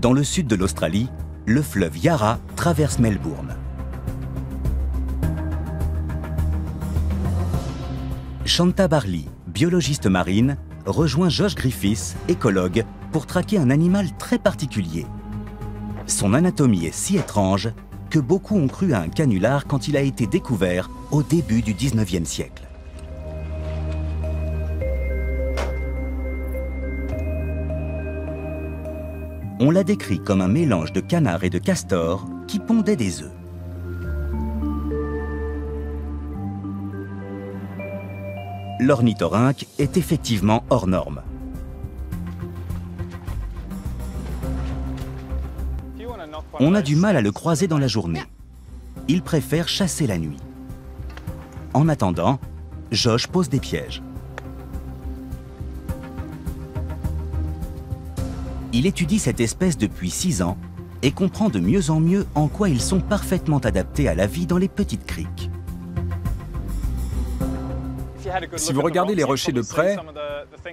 Dans le sud de l'Australie, le fleuve Yarra traverse Melbourne. Shanta Barley, biologiste marine, rejoint Josh Griffiths, écologue, pour traquer un animal très particulier. Son anatomie est si étrange que beaucoup ont cru à un canular quand il a été découvert au début du 19e siècle. On l'a décrit comme un mélange de canard et de castor qui pondait des œufs. L'ornithorynque est effectivement hors norme. On a du mal à le croiser dans la journée. Il préfère chasser la nuit. En attendant, Josh pose des pièges. Il étudie cette espèce depuis 6 ans et comprend de mieux en mieux en quoi ils sont parfaitement adaptés à la vie dans les petites criques. Si vous regardez les rochers de près,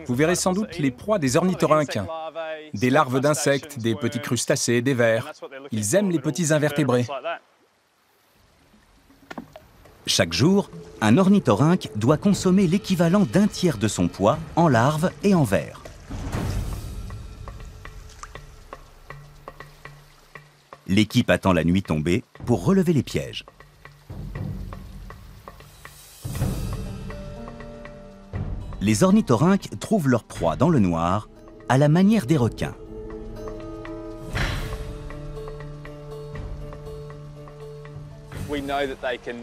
vous verrez sans doute les proies des ornithorynques, des larves d'insectes, des petits crustacés, des vers. Ils aiment les petits invertébrés. Chaque jour, un ornithorynque doit consommer l'équivalent d'un tiers de son poids en larves et en vers. L'équipe attend la nuit tombée pour relever les pièges. Les ornithorynques trouvent leur proie dans le noir, à la manière des requins.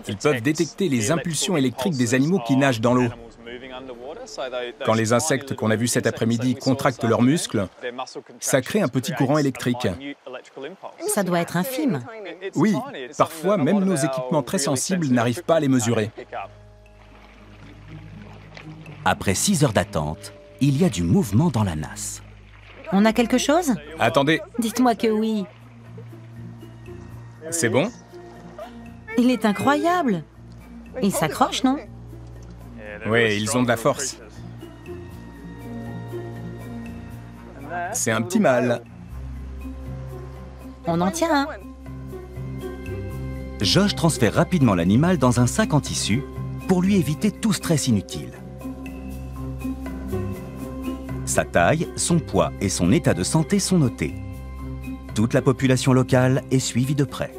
Ils peuvent détecter les impulsions électriques des animaux qui nagent dans l'eau. Quand les insectes qu'on a vus cet après-midi contractent leurs muscles, ça crée un petit courant électrique. Ça doit être infime. Oui, parfois même nos équipements très sensibles n'arrivent pas à les mesurer. Après 6 heures d'attente, il y a du mouvement dans la nasse. On a quelque chose Attendez, Dites-moi que oui. c'est bon Il est incroyable. Il s'accroche, non Oui, ils ont de la force. C'est un petit mâle. On en tient un. Josh transfère rapidement l'animal dans un sac en tissu pour lui éviter tout stress inutile. Sa taille, son poids et son état de santé sont notés. Toute la population locale est suivie de près.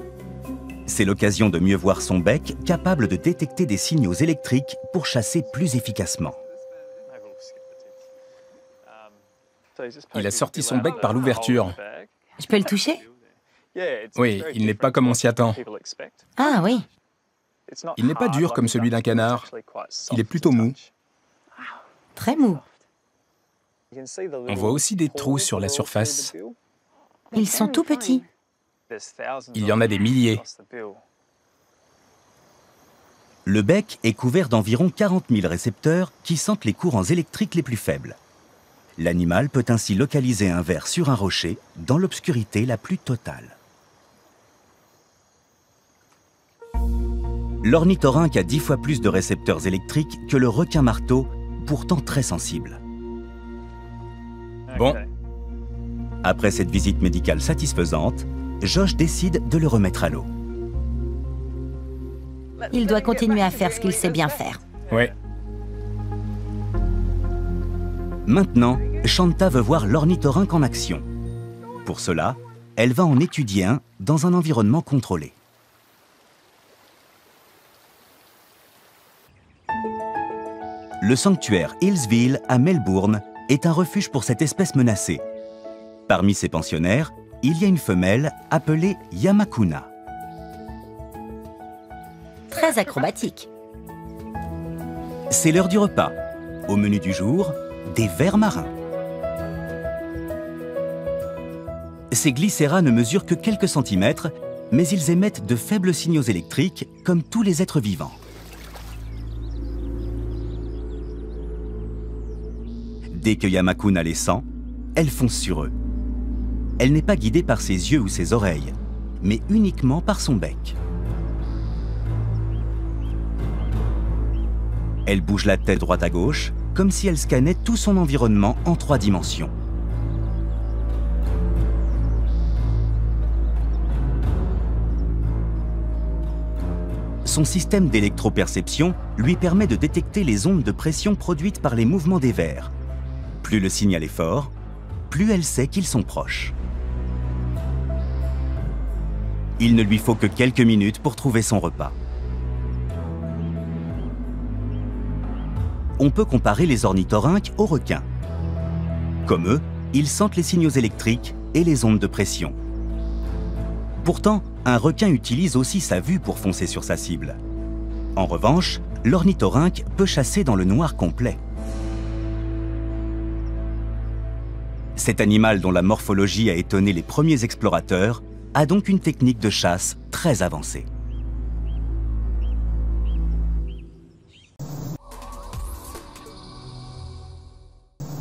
C'est l'occasion de mieux voir son bec capable de détecter des signaux électriques pour chasser plus efficacement. Il a sorti son bec par l'ouverture. Je peux le toucher? Oui, il n'est pas comme on s'y attend. Ah oui. Il n'est pas dur comme celui d'un canard. Il est plutôt mou. Très mou. On voit aussi des trous sur la surface. Ils sont tout petits. Il y en a des milliers. Le bec est couvert d'environ 40 000 récepteurs qui sentent les courants électriques les plus faibles. L'animal peut ainsi localiser un ver sur un rocher dans l'obscurité la plus totale. L'ornithorynque a dix fois plus de récepteurs électriques que le requin-marteau, pourtant très sensible. Bon, Après cette visite médicale satisfaisante, Josh décide de le remettre à l'eau. Il doit continuer à faire ce qu'il sait bien faire. ouais. Maintenant, Shanta veut voir l'ornithorynque en action. Pour cela, elle va en étudier un dans un environnement contrôlé. Le sanctuaire Hillsville à Melbourne est un refuge pour cette espèce menacée. Parmi ses pensionnaires, il y a une femelle appelée Yamakuna. Très acrobatique. C'est l'heure du repas. Au menu du jour, des vers marins. Ces glycéras ne mesurent que quelques centimètres, mais ils émettent de faibles signaux électriques comme tous les êtres vivants. Dès que Yamakun a les sangs, elle fonce sur eux. Elle n'est pas guidée par ses yeux ou ses oreilles, mais uniquement par son bec. Elle bouge la tête droite à gauche, comme si elle scannait tout son environnement en trois dimensions. Son système d'électroperception lui permet de détecter les ondes de pression produites par les mouvements des vers, plus le signal est fort, plus elle sait qu'ils sont proches. Il ne lui faut que quelques minutes pour trouver son repas. On peut comparer les ornithorynques aux requins. Comme eux, ils sentent les signaux électriques et les ondes de pression. Pourtant, un requin utilise aussi sa vue pour foncer sur sa cible. En revanche, l'ornithorynque peut chasser dans le noir complet. Cet animal dont la morphologie a étonné les premiers explorateurs a donc une technique de chasse très avancée.